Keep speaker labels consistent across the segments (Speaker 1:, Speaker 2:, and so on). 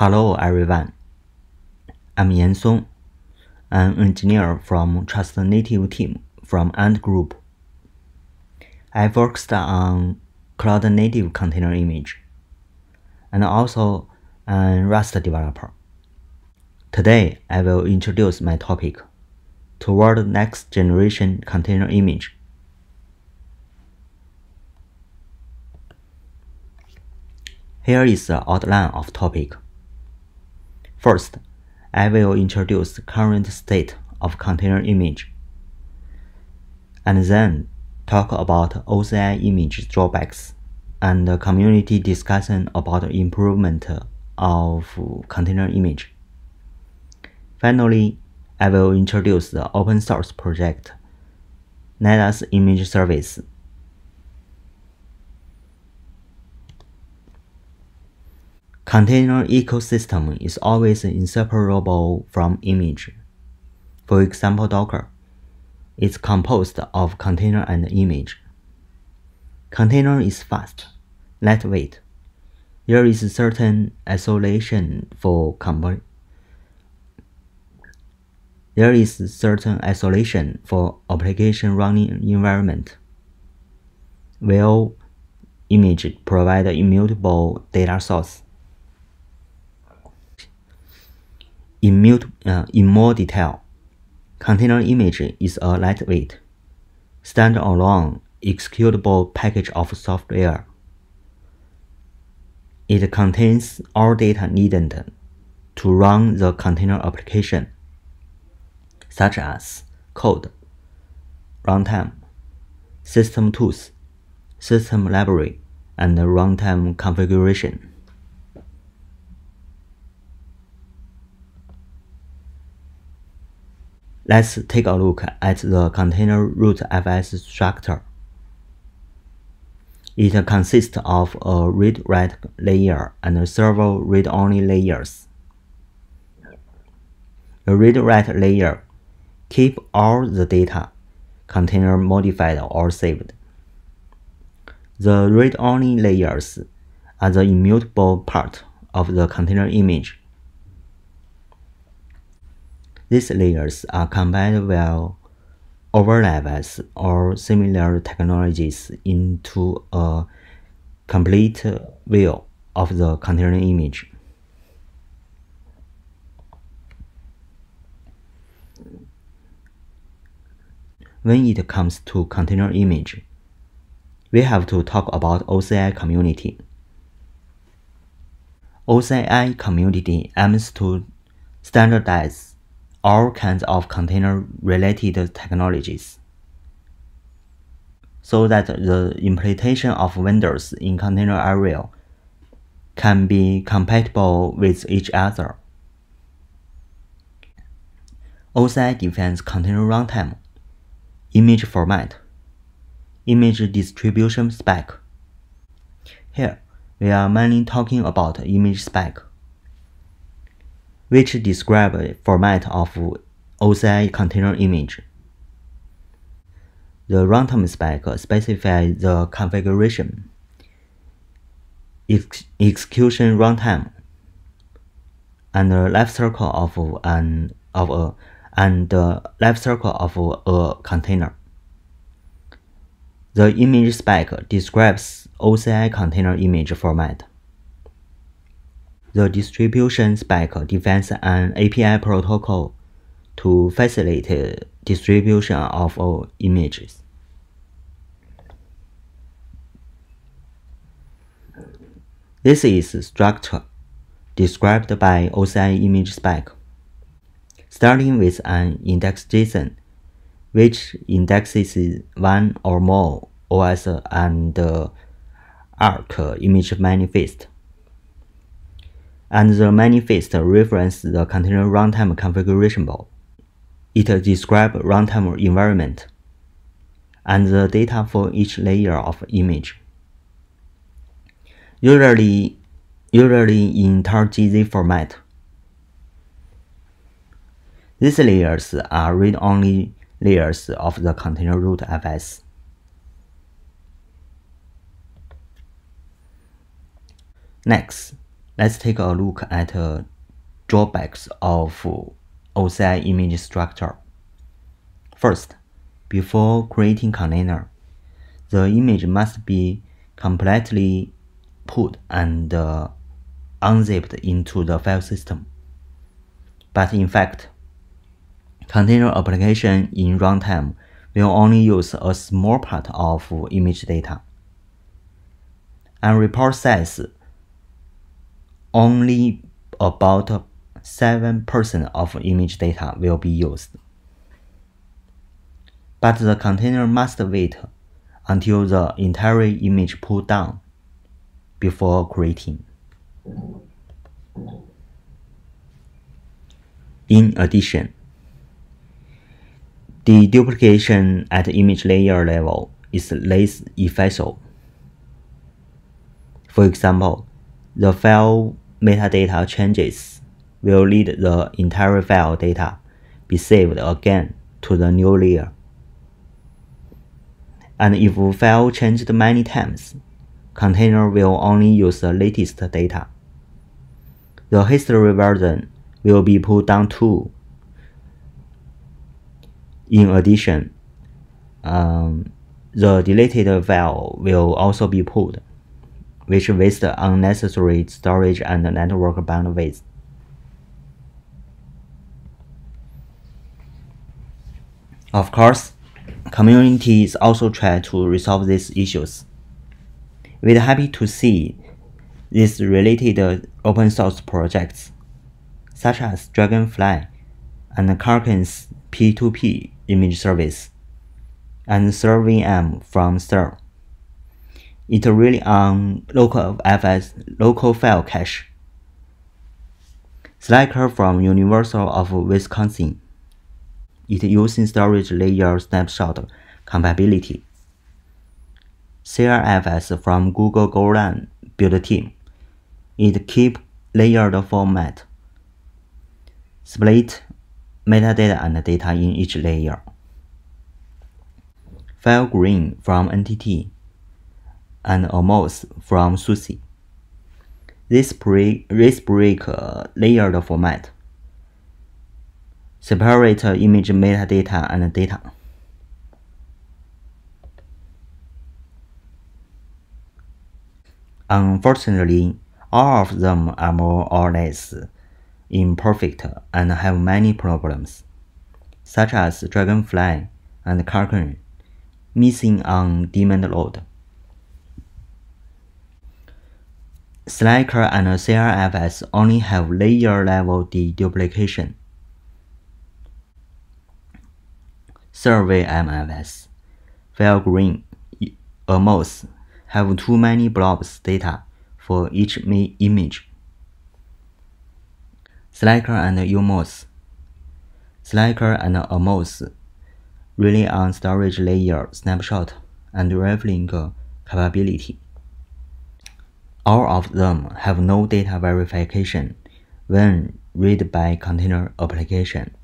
Speaker 1: Hello everyone. I'm Yan Song, an engineer from Trust Native team from Ant Group. I focused on cloud native container image and also a Rust developer. Today I will introduce my topic toward next generation container image. Here is the outline of topic. First, I will introduce the current state of container image, and then talk about OCI image drawbacks and the community discussion about improvement of container image. Finally, I will introduce the open source project, Nydus Image Service Container ecosystem is always inseparable from image. For example, Docker is composed of container and image. Container is fast, lightweight. There is certain isolation for comp there is certain isolation for application running environment. While image provide immutable data source. In, uh, in more detail, container image is a lightweight, standalone executable package of software. It contains all data needed to run the container application, such as code, runtime, system tools, system library, and runtime configuration. Let's take a look at the container root FS structure. It consists of a read-write layer and several read-only layers. The read-write layer keep all the data container modified or saved. The read-only layers are the immutable part of the container image these layers are combined well overlayfs or similar technologies into a complete view of the container image. When it comes to container image, we have to talk about OCI community. OCI community aims to standardize all kinds of container related technologies so that the implementation of vendors in container area can be compatible with each other. OCI defines container runtime, image format, image distribution spec. Here, we are mainly talking about image spec which describe a format of OCI container image. The runtime spec specifies the configuration, ex execution runtime, and the life cycle of an of a and the life cycle of a container. The image spec describes OCI container image format. The distribution spec defines an API protocol to facilitate distribution of all images. This is structure described by OCI image spec, starting with an index JSON, which indexes one or more OS and ARC image manifest and the manifest reference the container runtime configuration board. It describes runtime environment and the data for each layer of image. Usually, usually in tar.gz format. These layers are read-only layers of the container root FS. Next, Let's take a look at uh, drawbacks of OCI image structure. First, before creating container, the image must be completely put and uh, unzipped into the file system. But in fact, container application in runtime will only use a small part of image data. And report says only about 7% of image data will be used. But the container must wait until the entire image pulled down before creating. In addition, the duplication at image layer level is less efficient. For example, the file metadata changes will lead the entire file data be saved again to the new layer. And if file changed many times, container will only use the latest data. The history version will be pulled down too. In addition, um, the deleted file will also be pulled, which wastes unnecessary storage and network bandwidth. Of course, communities also try to resolve these issues. We're happy to see these related open source projects, such as Dragonfly and Kraken's P2P image service, and CernVM from CERN. It really on local FS local file cache. Slacker from Universal of Wisconsin. It using storage layer snapshot compatibility. CRFS from Google Golang build team. It keep layered format. Split metadata and data in each layer. Filegrain from NTT and umoci from SUSE. This break, this break uh, layered format separate image metadata and data. Unfortunately, all of them are more or less imperfect and have many problems, such as Dragonfly and Kraken missing on demand load. Slacker and CRFS only have layer level deduplication. CernVM-FS, Filegrain, umoci have too many blobs data for each image. Slacker and umoci. Slacker and umoci rely on storage layer snapshot and reflink capability. All of them have no data verification when read by container application.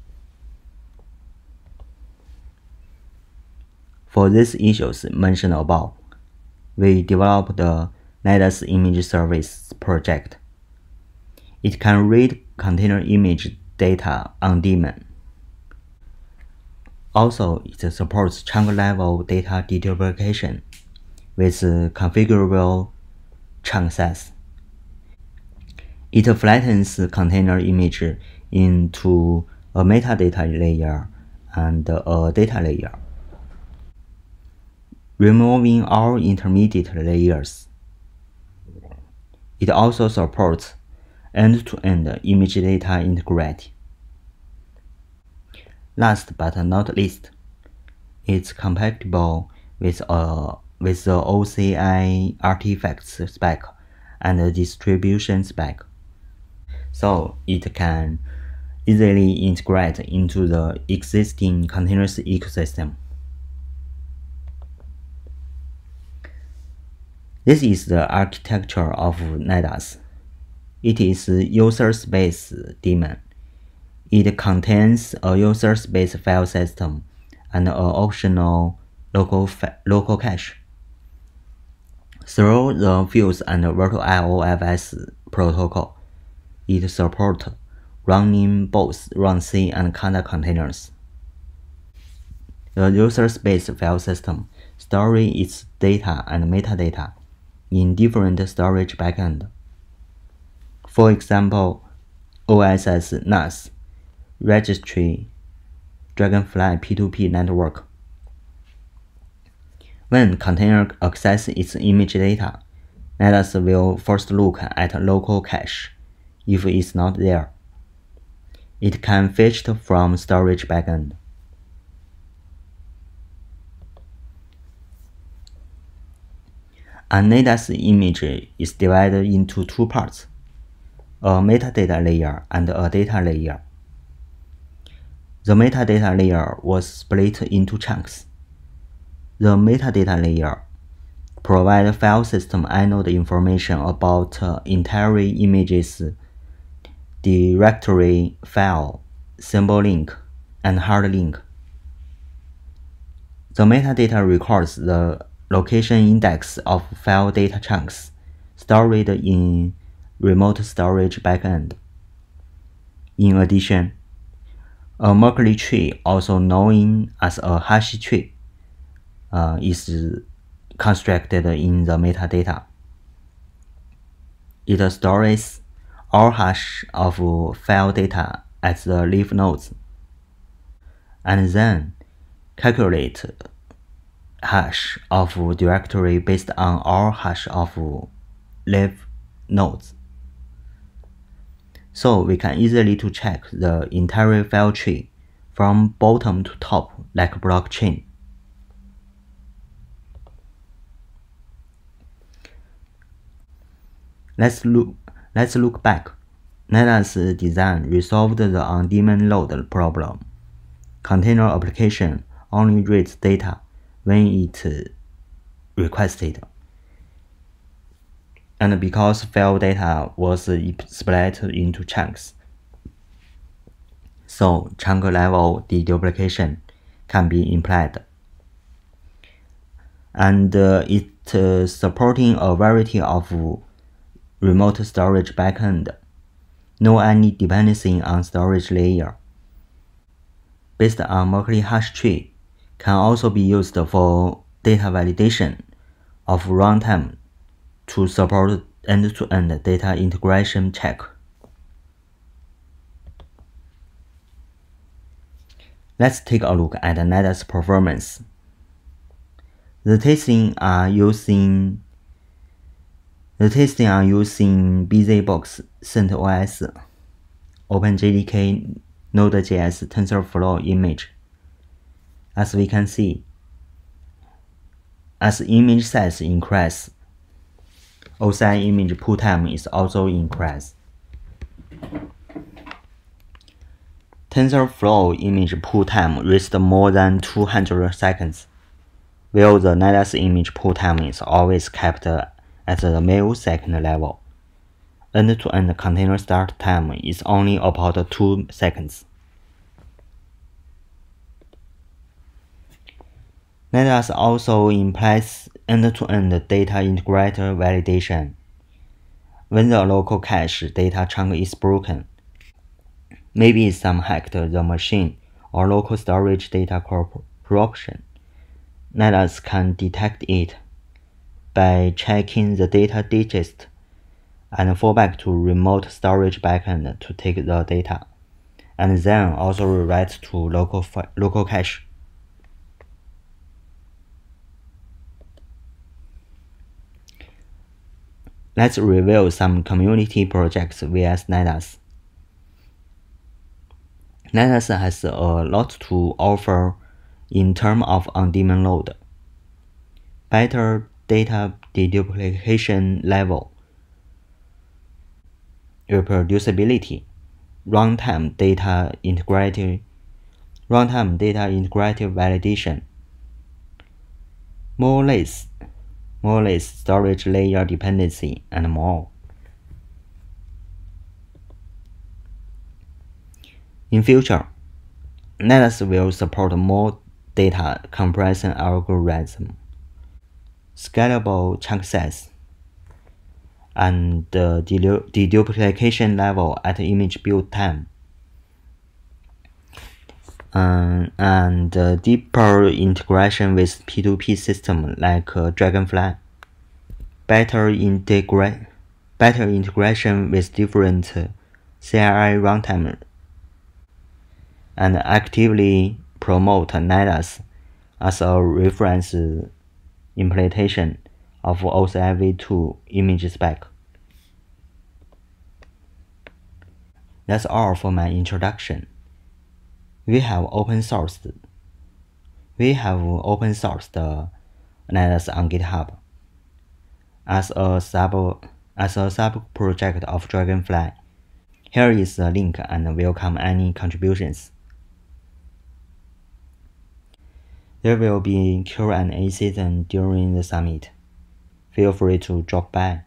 Speaker 1: For these issues mentioned above, we developed the Nydus Image Service project. It can read container image data on demand. Also, it supports chunk level data deduplication with configurable chunk size. It flattens container image into a metadata layer and a data layer removing all intermediate layers. It also supports end-to-end -end image data integrity. Last but not least, it's compatible with, uh, with the OCI artifacts spec and the distribution spec, so it can easily integrate into the existing containers ecosystem. This is the architecture of Nydus. It is user space daemon. It contains a user space file system and an optional local, local cache. Through the Fuse and virtio-fs protocol. It supports running both runc and Kata containers. The user space file system stores its data and metadata in different storage backend. For example, OSS NAS, registry, Dragonfly P2P network. When container accesses its image data, Nydus will first look at local cache. If it's not there, it can fetch it from storage backend. A Nydus image is divided into two parts, a metadata layer and a data layer. The metadata layer was split into chunks. The metadata layer provides file system inode information about uh, entire images, directory file, symbol link, and hard link. The metadata records the location index of file data chunks stored in remote storage backend. In addition, a Merkle tree, also known as a hash tree, is constructed in the metadata. It stores all hash of file data at the leaf nodes, and then calculate hash of directory based on all hash of leaf nodes. So we can easily to check the entire file tree from bottom to top like blockchain. Let's look, let's look back. Nydus design resolved the on-demand load problem. Container application only reads data when it requested. And because file data was split into chunks, so chunk level deduplication can be implied. And uh, it uh, supporting a variety of remote storage backend, no any dependency on storage layer. Based on Merkle hash tree, can also be used for data validation of runtime to support end-to-end -end data integration check. Let's take a look at Nydus performance. The testing are using the testing are using BusyBox, CentOS, OpenJDK, Node.js, TensorFlow image as we can see, as image size increase, OCI image pull time is also increase. TensorFlow image pull time reached more than 200 seconds, while the Nydus image pull time is always kept at the millisecond level. End-to-end -end container start time is only about 2 seconds. Let us also implies end-to-end data integrator validation. When the local cache data chunk is broken, maybe some hacked the machine or local storage data corruption, let us can detect it by checking the data digest and fallback to remote storage backend to take the data, and then also rewrite to local, local cache. Let's review some community projects via Nydus. Nydus has a lot to offer in terms of on-demand load, better data deduplication level, reproducibility, runtime data integrity, runtime data integrity validation, more less more less storage layer dependency, and more. In future, Nydus will support more data compression algorithm, scalable chunk size, and the deduplication level at image build time. Um, and uh, deeper integration with P2P system like uh, Dragonfly, better integrate, better integration with different uh, runtime, and actively promote Nydus as a reference implementation of OCI v2 image spec. That's all for my introduction we have open sourced we have open sourced Nydus on GitHub as a sub as a sub project of Dragonfly. Here is the link and welcome any contributions. There will be Q&A session during the summit. Feel free to drop by.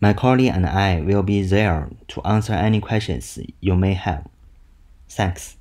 Speaker 1: My colleague and I will be there to answer any questions you may have. Thanks.